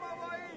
三百位。